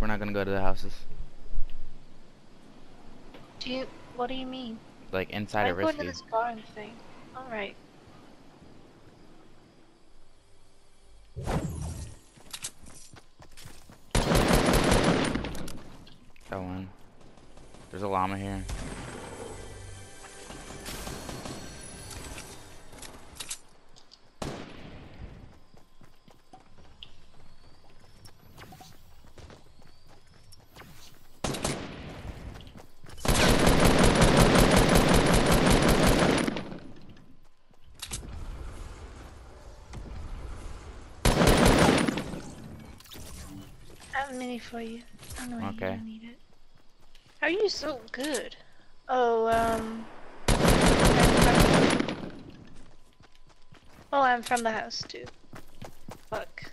we're not gonna go to the houses. Do you? What do you mean? Like inside I'm of going to Risky. this barn thing. All right. Got one. There's a llama here. I have a mini for you. I know you Okay. don't need it. How are you so good? Oh, um. Oh, I'm from the house too. Fuck.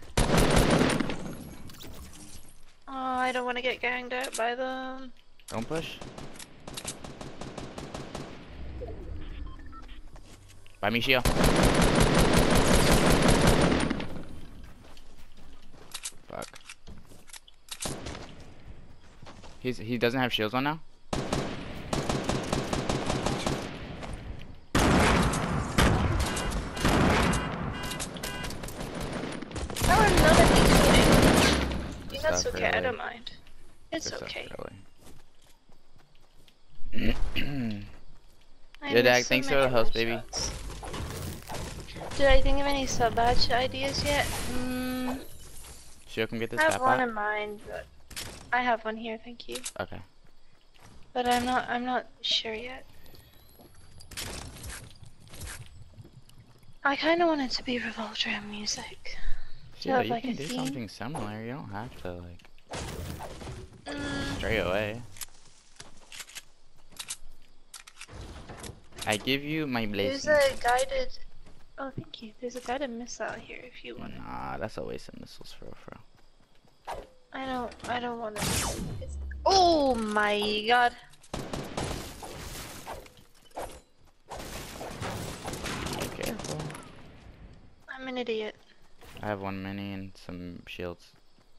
Oh, I don't want to get ganged out by them. Don't push. Buy me shield. He's he doesn't have shields on now. Oh, I'm not a big Yeah, that's stuff, okay. I don't mind. It's Good okay. really. I Good, miss so Thanks for the host, baby. one-shots. Did I think of any sub badge ideas yet? Mm, Shield can get this I have one out. in mind, but I have one here. Thank you. Okay. But I'm not. I'm not sure yet. I kind of want it to be Revoltram music. Yeah, have, you like, can do theme? something similar. You don't have to like Mm, stray away. I give you my blade. there's a guided. Oh, thank you. There's a guided missile here if you want. Nah, that's a waste of missiles for for. I don't. I don't want to. Oh my god. Be careful. I'm an idiot. I have one mini and some shields.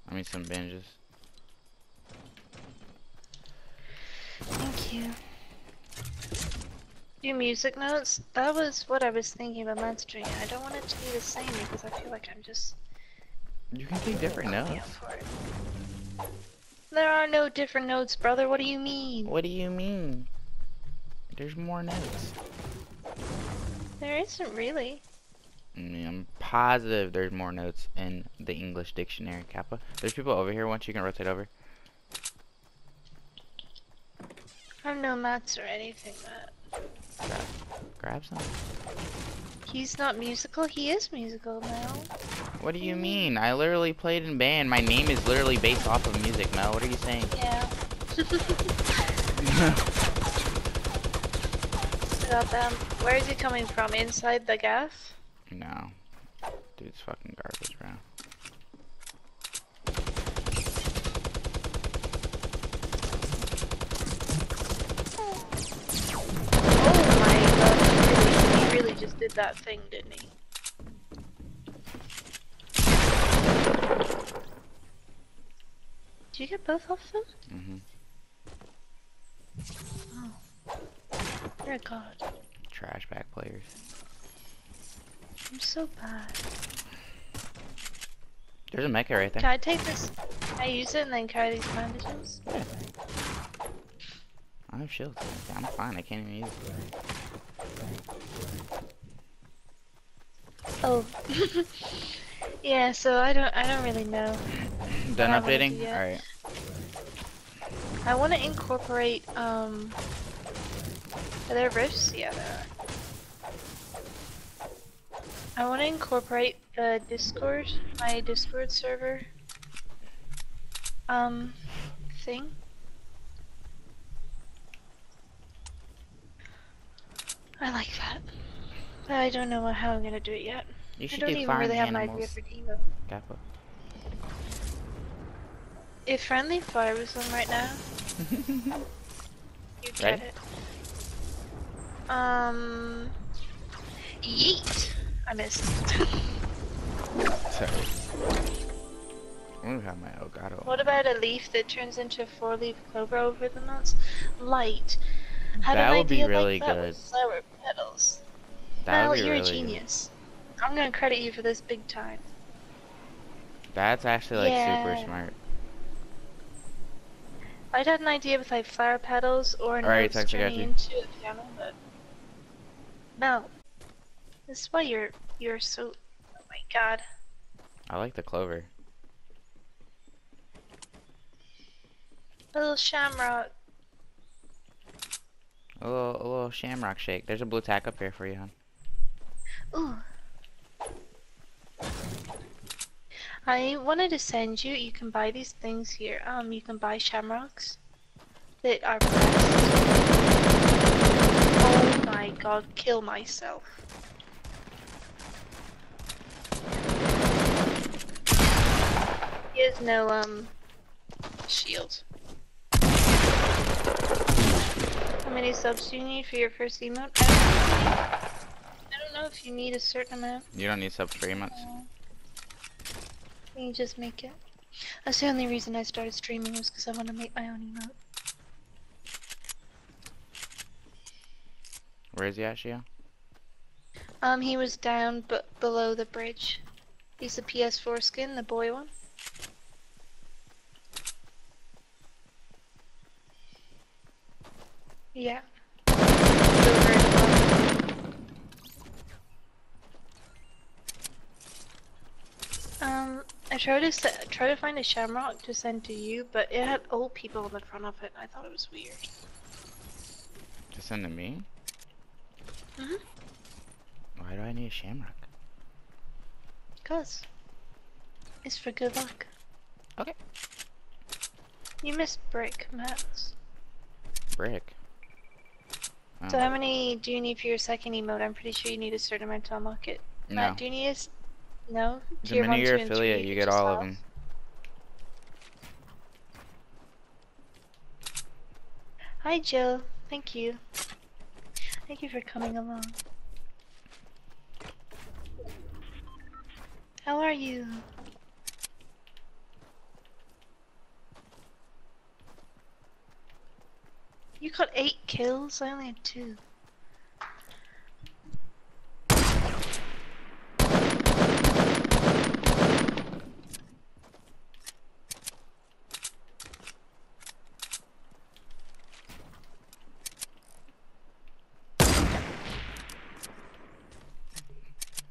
I mean some bandages. Thank you. Do music notes? That was what I was thinking about mastering. I don't want it to be the same because I feel like I'm just You can take different notes. Up for it. There are no different notes, brother. What do you mean? What do you mean? There's more notes. There isn't really. I'm positive there's more notes in the English dictionary, Kappa. There's people over here. Once you can rotate over. I have no mats or anything. Matt. Grab some. He's not musical. He is musical now. What do you mean? I literally played in band. My name is literally based off of music, Mel. What are you saying? Yeah. Got them. Where is he coming from? Inside the gas? no. Dude's fucking garbage, bro. Oh my god, he really, he really just did that thing, didn't he? Did you get both of them? Mm-hmm. You're a god. Trash back players. I'm so bad. There's a mecha right there. Can I take this? Can I use it and then carry these bandages? Yeah. I have shields. I'm fine. I can't even use it. Oh. yeah, so I don't I don't really know. Done updating? Alright. I want to incorporate um are there rifts? Yeah, there are. I want to incorporate the Discord, my Discord server um thing. I like that. But I don't know how I'm gonna do it yet. You I should don't do even really have an idea for Devo. Kappa. If friendly fire was on right now, you get Ready? it. Um, yeet. I missed. Sorry. Have my Elgato. What about a leaf that turns into a four-leaf clover over the months? Light. Had That would be really like that good. flower petals. That Mel, would be really good. you're really a good. genius. I'm gonna credit you for this big time. That's actually like super smart. I'd had an idea with like flower petals or Alright, notes Tex, I got turning into a piano, but no. This is why you're you're so. Oh my god. I like the clover. A little shamrock. A little, a little shamrock shake. There's a blue tack up here for you, hon. Ooh. I wanted to send you. You can buy these things here. Um, you can buy shamrocks that are pressed. Oh my god, kill myself. He has no um shield. How many subs do you need for your first emote? I don't know. I don't know if you need a certain amount. You don't need subs for emotes. You just make it. That's the only reason I started streaming was because I want to make my own emote. Where is he at, Shio? Um, he was down but below the bridge. He's the PS4 skin, the boy one. Yeah. Silver as well. Um, I tried to se- try to find a shamrock to send to you, but it had old people on the front of it. and I thought it was weird. To send to me? Mhm. Why do I need a shamrock? Cause it's for good luck. Okay. You missed brick, Matt. Brick. Oh, So how many do you need for your second emote? I'm pretty sure you need a certain amount to unlock it. no. Matt, do you need No? The minute you're affiliate, you get all of them. Hi, Jill. Thank you. Thank you for coming along. How are you? You got eight kills? I only had two.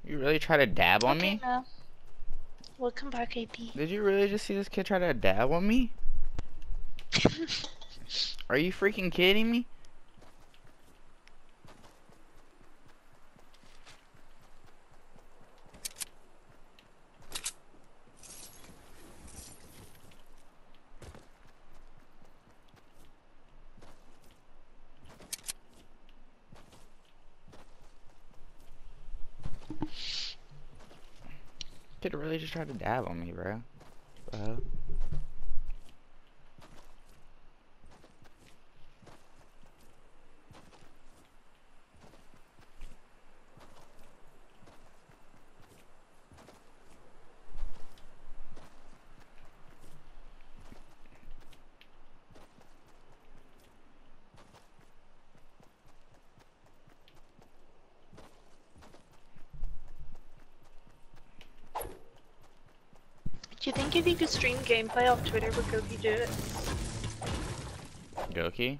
You really try to dab on okay, me? Mel. Welcome back, AP. Did you really just see this kid try to dab on me? Are you freaking kidding me? Kid really just tried to dab on me, bro. Bro. Do you think if you could stream gameplay off Twitter, would Goki do it? Goki?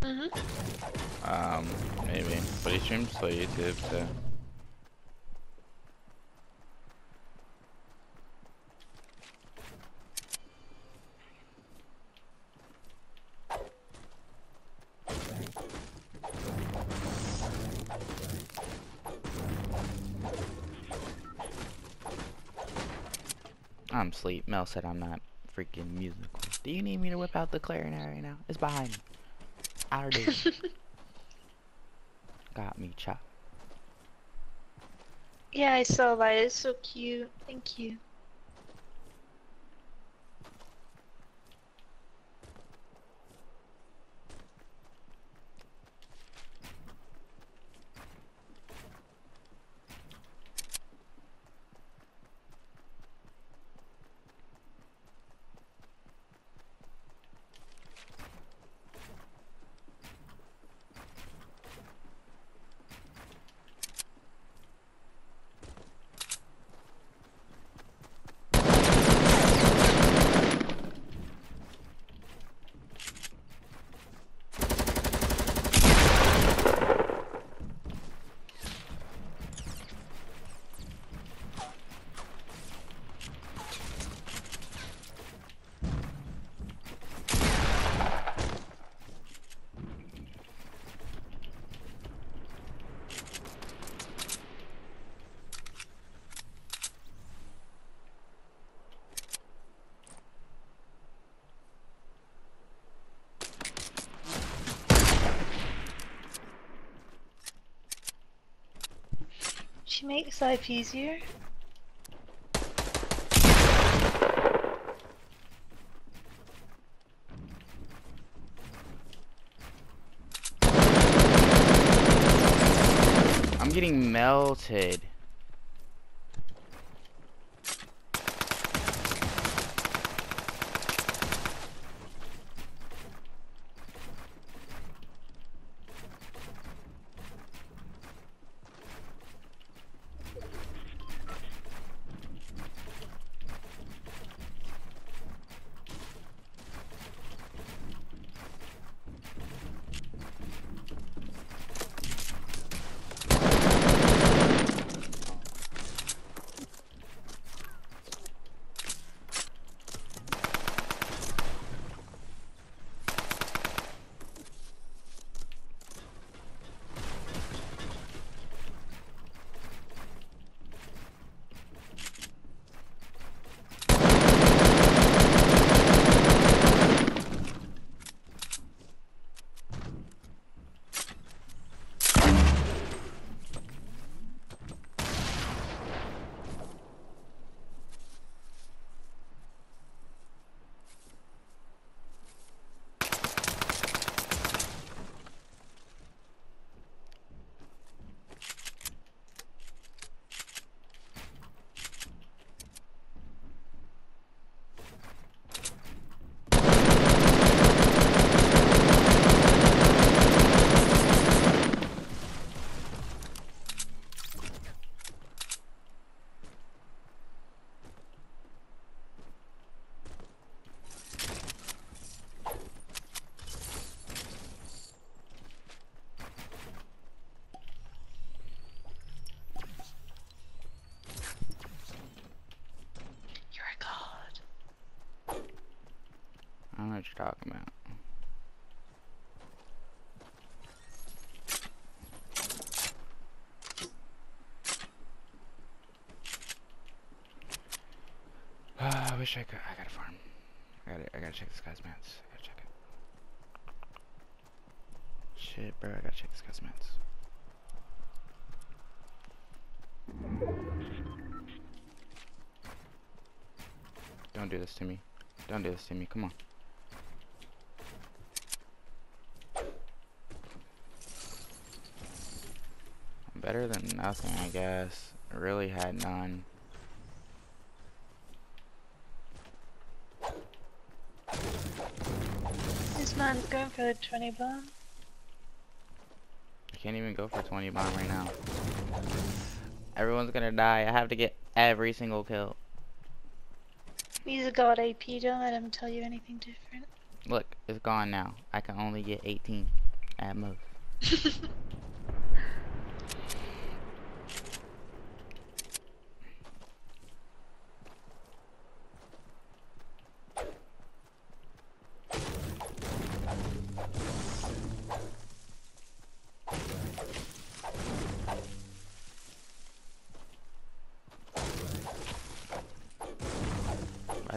Mm-hmm. Um, maybe. But he streams to YouTube, so. I'm sleep. Mel said I'm not freaking musical. Do you need me to whip out the clarinet right now? It's behind me. I already got me chopped. yeah, I saw that. It's so cute. Thank you. Makes life easier. I'm getting melted. Wish I could. I gotta farm. I gotta. I gotta check this guy's mats. I gotta check it. Shit, bro. I gotta check this guy's mats. Don't do this to me. Don't do this to me. Come on. Better than nothing, I guess. Really had none. Man's going for the 20 bomb. I can't even go for 20 bomb right now. Everyone's gonna die. I have to get every single kill. He's a god AP, don't let him tell you anything different. Look, it's gone now. I can only get 18 at most.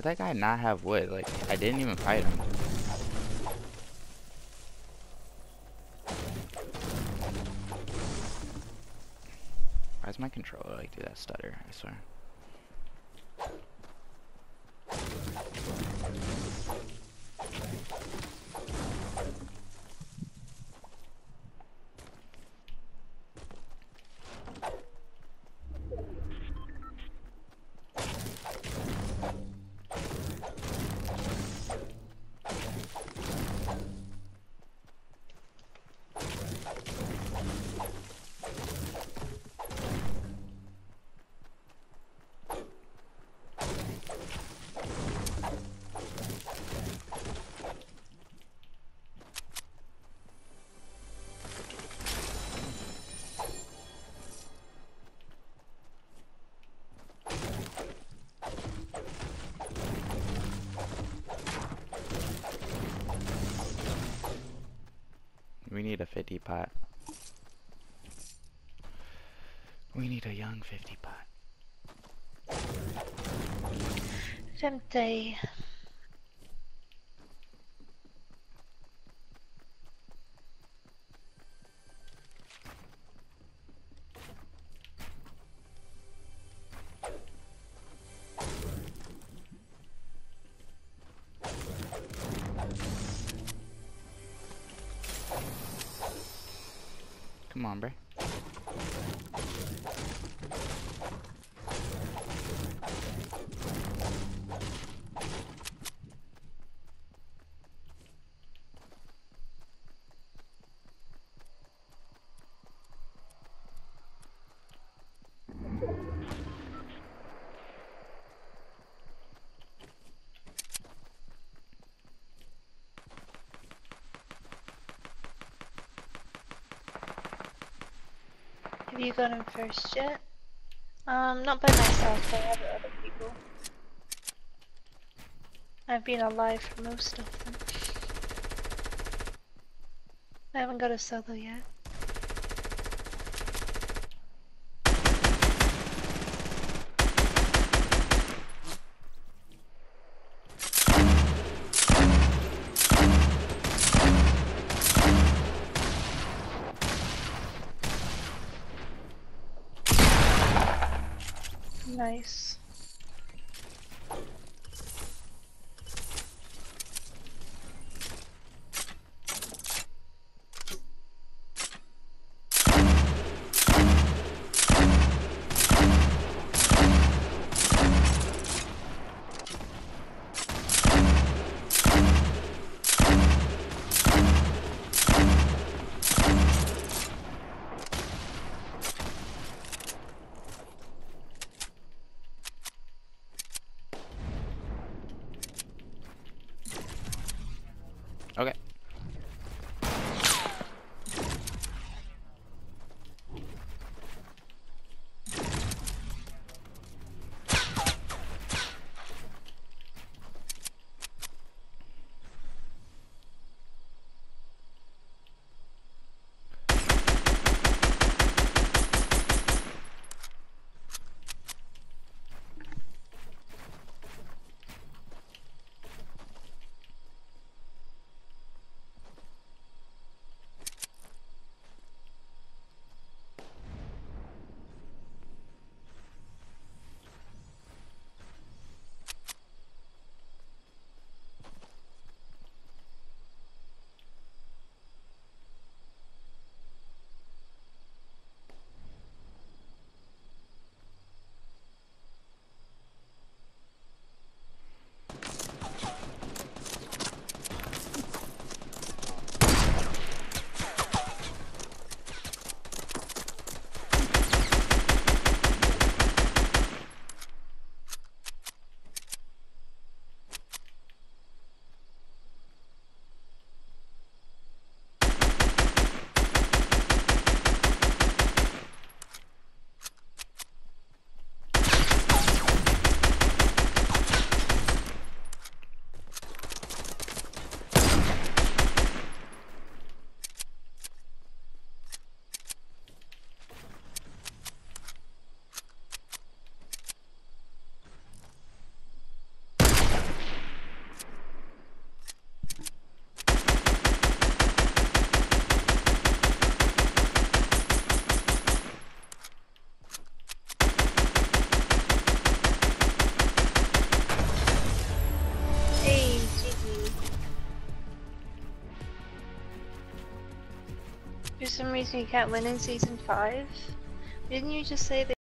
that guy not have wood? Like, I didn't even fight him. Why does my controller like do that stutter? I swear. We need a 50 pot. We need a young 50 pot. Tempte. Come on, you got him first yet? Um, not by myself, I have other people. I've been alive for most of them. I haven't got a solo yet. You can't win in season 5? Didn't you just say that